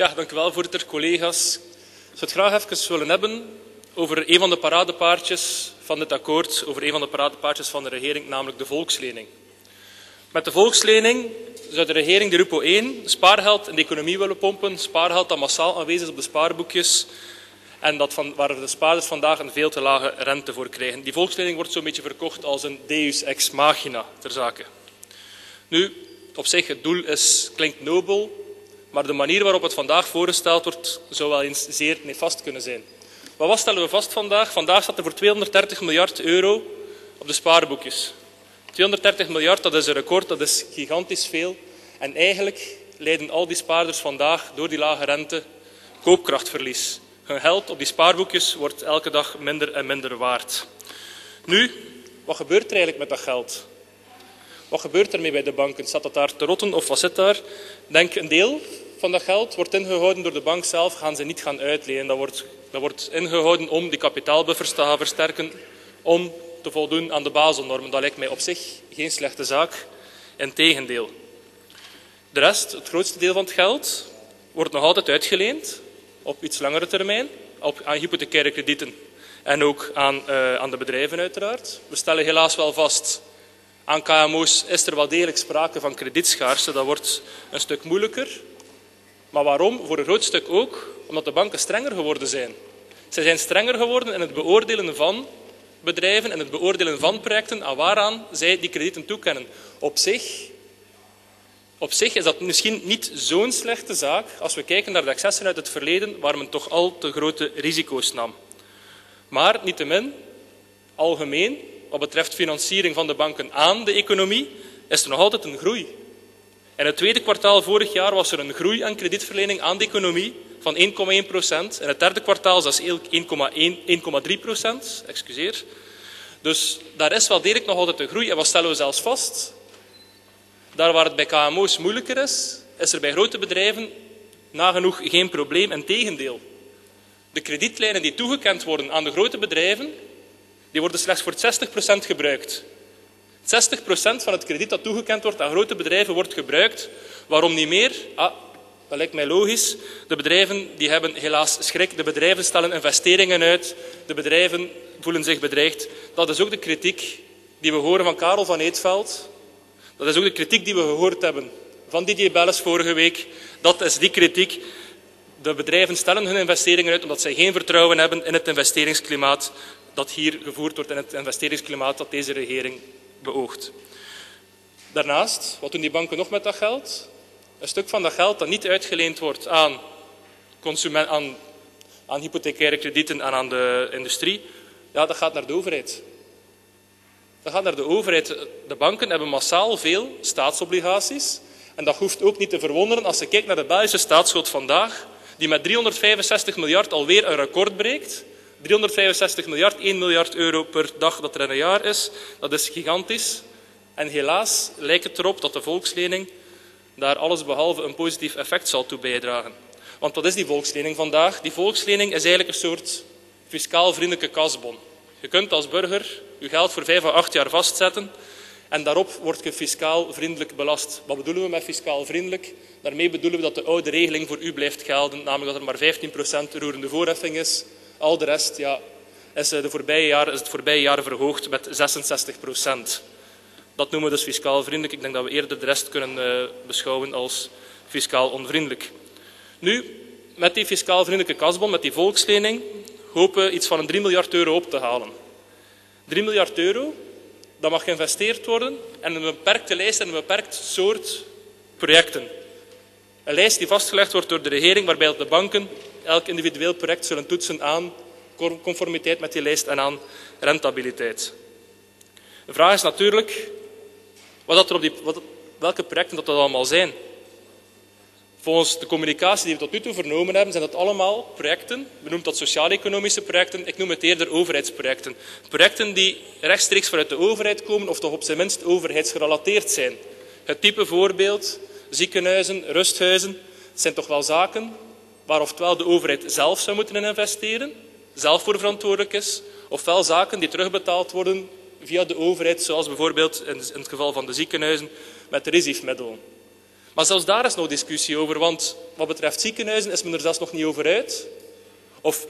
Ja, dank u wel, voorzitter, collega's. Ik zou het graag even willen hebben over een van de paradepaardjes van dit akkoord, over een van de paradepaardjes van de regering, namelijk de volkslening. Met de volkslening zou de regering de Rupo 1 spaargeld in de economie willen pompen, spaargeld dat massaal aanwezig is op de spaarboekjes en dat van, waar de spaarders vandaag een veel te lage rente voor krijgen. Die volkslening wordt zo'n beetje verkocht als een deus ex machina ter zake. Nu, op zich, het doel is, klinkt nobel, maar de manier waarop het vandaag voorgesteld wordt, zou wel eens zeer nefast kunnen zijn. Maar wat stellen we vast vandaag? Vandaag staat er voor 230 miljard euro op de spaarboekjes. 230 miljard, dat is een record, dat is gigantisch veel. En eigenlijk lijden al die spaarders vandaag door die lage rente koopkrachtverlies. Hun geld op die spaarboekjes wordt elke dag minder en minder waard. Nu, wat gebeurt er eigenlijk met dat geld? Wat gebeurt ermee bij de banken? Staat dat daar te rotten of wat zit daar? Denk een deel van dat geld wordt ingehouden door de bank zelf, gaan ze niet gaan uitlenen. Dat wordt, dat wordt ingehouden om die kapitaalbuffers te gaan versterken, om te voldoen aan de Baselnormen. Dat lijkt mij op zich geen slechte zaak. Integendeel. De rest, het grootste deel van het geld, wordt nog altijd uitgeleend op iets langere termijn, op, aan hypothecaire kredieten en ook aan, uh, aan de bedrijven uiteraard. We stellen helaas wel vast aan KMO's is er wel degelijk sprake van kredietschaarste. Dat wordt een stuk moeilijker. Maar waarom? Voor een groot stuk ook omdat de banken strenger geworden zijn. Ze zijn strenger geworden in het beoordelen van bedrijven en het beoordelen van projecten aan waaraan zij die kredieten toekennen. Op zich, op zich is dat misschien niet zo'n slechte zaak als we kijken naar de excessen uit het verleden waar men toch al te grote risico's nam. Maar niettemin, algemeen, wat betreft financiering van de banken aan de economie, is er nog altijd een groei. In het tweede kwartaal vorig jaar was er een groei aan kredietverlening aan de economie van 1,1 procent. In het derde kwartaal zelfs 1,3 procent. Excuseer. Dus daar is wel degelijk nog altijd een groei. En wat stellen we zelfs vast? Daar waar het bij KMO's moeilijker is, is er bij grote bedrijven nagenoeg geen probleem. Integendeel. De kredietlijnen die toegekend worden aan de grote bedrijven, die worden slechts voor 60% gebruikt. 60% van het krediet dat toegekend wordt aan grote bedrijven wordt gebruikt. Waarom niet meer? Ah, dat lijkt mij logisch. De bedrijven die hebben helaas schrik. De bedrijven stellen investeringen uit. De bedrijven voelen zich bedreigd. Dat is ook de kritiek die we horen van Karel van Eetveld. Dat is ook de kritiek die we gehoord hebben van Didier Belles vorige week. Dat is die kritiek. De bedrijven stellen hun investeringen uit omdat zij geen vertrouwen hebben in het investeringsklimaat dat hier gevoerd wordt in het investeringsklimaat dat deze regering beoogt. Daarnaast, wat doen die banken nog met dat geld? Een stuk van dat geld dat niet uitgeleend wordt aan, consument, aan, aan hypothecaire kredieten en aan de industrie, ja, dat gaat naar de overheid. Dat gaat naar de overheid. De banken hebben massaal veel staatsobligaties. En dat hoeft ook niet te verwonderen als je kijkt naar de Belgische staatsschuld vandaag, die met 365 miljard alweer een record breekt. 365 miljard, 1 miljard euro per dag dat er in een jaar is. Dat is gigantisch. En helaas lijkt het erop dat de volkslening daar allesbehalve een positief effect zal toe bijdragen. Want wat is die volkslening vandaag? Die volkslening is eigenlijk een soort fiscaal vriendelijke kasbon. Je kunt als burger je geld voor vijf à acht jaar vastzetten en daarop wordt je fiscaal vriendelijk belast. Wat bedoelen we met fiscaal vriendelijk? Daarmee bedoelen we dat de oude regeling voor u blijft gelden, namelijk dat er maar 15% roerende voorheffing is al de rest ja, is, eh, de voorbije jaren, is het voorbije jaren verhoogd met 66 procent. Dat noemen we dus fiscaal vriendelijk. Ik denk dat we eerder de rest kunnen uh, beschouwen als fiscaal onvriendelijk. Nu, met die fiscaal vriendelijke kasbon, met die volkslening, hopen we iets van een 3 miljard euro op te halen. 3 miljard euro, dat mag geïnvesteerd worden in een beperkte lijst en een beperkt soort projecten. Een lijst die vastgelegd wordt door de regering, waarbij de banken elk individueel project zullen toetsen aan conformiteit met die lijst en aan rentabiliteit. De vraag is natuurlijk wat dat er op die, wat, welke projecten dat, dat allemaal zijn. Volgens de communicatie die we tot nu toe vernomen hebben, zijn dat allemaal projecten, we noemen dat sociaal-economische projecten, ik noem het eerder overheidsprojecten. Projecten die rechtstreeks vanuit de overheid komen of toch op zijn minst overheidsgerelateerd zijn. Het type voorbeeld, ziekenhuizen, rusthuizen, zijn toch wel zaken waar oftewel de overheid zelf zou moeten investeren, zelf voor verantwoordelijk is, ofwel zaken die terugbetaald worden via de overheid, zoals bijvoorbeeld in het geval van de ziekenhuizen met RISIF-middelen. Maar zelfs daar is nog discussie over, want wat betreft ziekenhuizen is men er zelfs nog niet over uit. Of,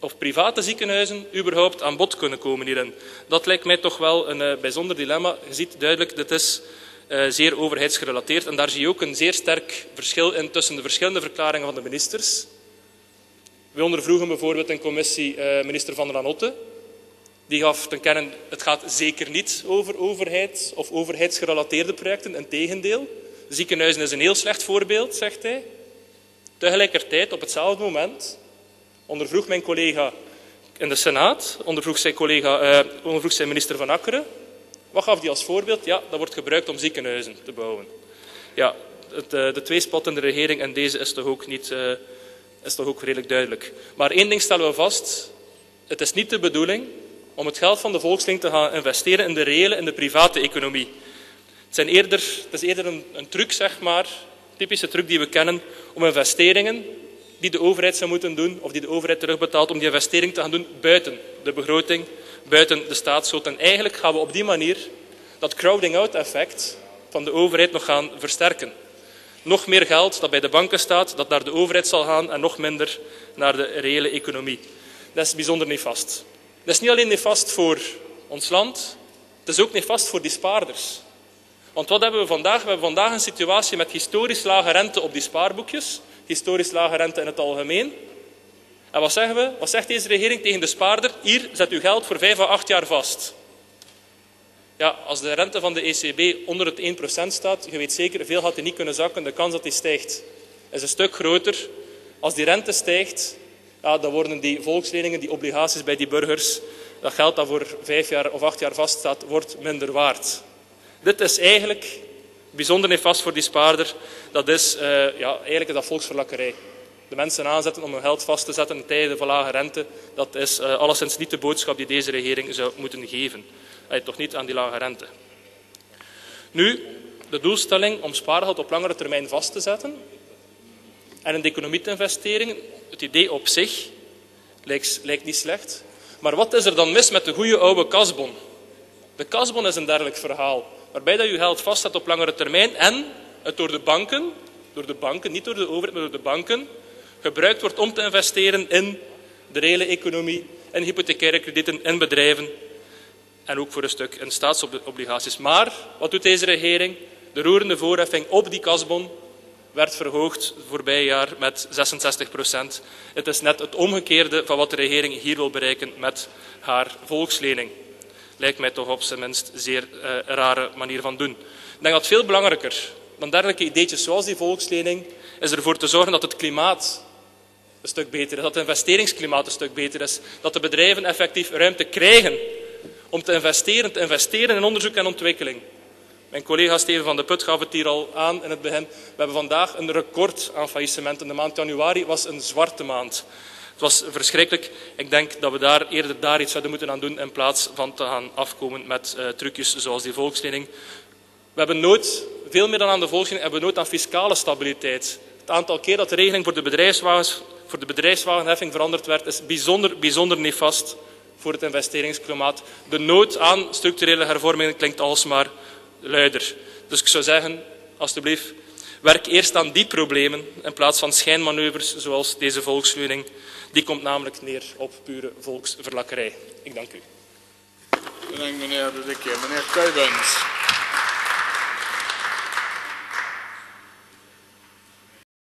of private ziekenhuizen überhaupt aan bod kunnen komen hierin. Dat lijkt mij toch wel een uh, bijzonder dilemma. Je ziet duidelijk, dit is zeer overheidsgerelateerd. En daar zie je ook een zeer sterk verschil in tussen de verschillende verklaringen van de ministers. We ondervroegen bijvoorbeeld in commissie uh, minister Van der Lanotte. Die gaf ten kennen, het gaat zeker niet over overheid of overheidsgerelateerde projecten. Integendeel. Ziekenhuizen is een heel slecht voorbeeld, zegt hij. Tegelijkertijd, op hetzelfde moment, ondervroeg mijn collega in de Senaat, ondervroeg zijn, collega, uh, ondervroeg zijn minister Van Akkeren. Wat gaf hij als voorbeeld? Ja, dat wordt gebruikt om ziekenhuizen te bouwen. Ja, het, uh, de tweespot in de regering en deze is toch, ook niet, uh, is toch ook redelijk duidelijk. Maar één ding stellen we vast. Het is niet de bedoeling om het geld van de volksling te gaan investeren in de reële en de private economie. Het, zijn eerder, het is eerder een, een truc, zeg maar, typische truc die we kennen, om investeringen die de overheid zou moeten doen, of die de overheid terugbetaalt, om die investering te gaan doen buiten de begroting, buiten de staatsschuld. En eigenlijk gaan we op die manier dat crowding-out effect van de overheid nog gaan versterken. Nog meer geld dat bij de banken staat, dat naar de overheid zal gaan en nog minder naar de reële economie. Dat is bijzonder nefast. Dat is niet alleen nefast voor ons land, het is ook nefast voor die spaarders. Want wat hebben we vandaag? We hebben vandaag een situatie met historisch lage rente op die spaarboekjes, historisch lage rente in het algemeen. En wat zeggen we? Wat zegt deze regering tegen de spaarder? Hier, zet uw geld voor vijf à acht jaar vast. Ja, als de rente van de ECB onder het 1% staat, je weet zeker, veel gaat hij niet kunnen zakken. De kans dat hij stijgt is een stuk groter. Als die rente stijgt, ja, dan worden die volksleningen, die obligaties bij die burgers, dat geld dat voor vijf jaar of acht jaar vaststaat, wordt minder waard. Dit is eigenlijk bijzonder nefast voor die spaarder. Dat is uh, ja, eigenlijk dat volksverlakkerij. De mensen aanzetten om hun geld vast te zetten in tijden van lage rente. Dat is uh, alleszins niet de boodschap die deze regering zou moeten geven. Toch niet aan die lage rente. Nu, de doelstelling om spaargeld op langere termijn vast te zetten en in de economie te investeren, het idee op zich lijkt, lijkt niet slecht. Maar wat is er dan mis met de goede oude kasbon? De kasbon is een dergelijk verhaal waarbij dat je geld vastzet op langere termijn en het door de banken, door de banken, niet door de overheid, maar door de banken, gebruikt wordt om te investeren in de reële economie, in hypothecaire kredieten, in bedrijven en ook voor een stuk in staatsobligaties. Maar wat doet deze regering? De roerende voorheffing op die kasbon werd verhoogd voorbije jaar met 66 procent. Het is net het omgekeerde van wat de regering hier wil bereiken met haar volkslening lijkt mij toch op zijn minst zeer uh, rare manier van doen. Ik denk dat veel belangrijker dan dergelijke ideetjes zoals die volkslening is ervoor te zorgen dat het klimaat een stuk beter is, dat het investeringsklimaat een stuk beter is, dat de bedrijven effectief ruimte krijgen om te investeren, te investeren in onderzoek en ontwikkeling. Mijn collega Steven van de Put gaf het hier al aan in het begin. We hebben vandaag een record aan faillissementen. De maand januari was een zwarte maand. Het was verschrikkelijk. Ik denk dat we daar eerder daar iets zouden moeten aan doen in plaats van te gaan afkomen met uh, trucjes zoals die volkslening. We hebben nood, veel meer dan aan de volkslening, hebben we nood aan fiscale stabiliteit. Het aantal keer dat de regeling voor de, bedrijfswagens, voor de bedrijfswagenheffing veranderd werd, is bijzonder, bijzonder nefast voor het investeringsklimaat. De nood aan structurele hervormingen klinkt alsmaar luider. Dus ik zou zeggen, alstublieft, werk eerst aan die problemen in plaats van schijnmanoeuvres zoals deze volksleuning. Die komt namelijk neer op pure volksverlakkerij. Ik dank u. Bedankt meneer De Dikke. Meneer.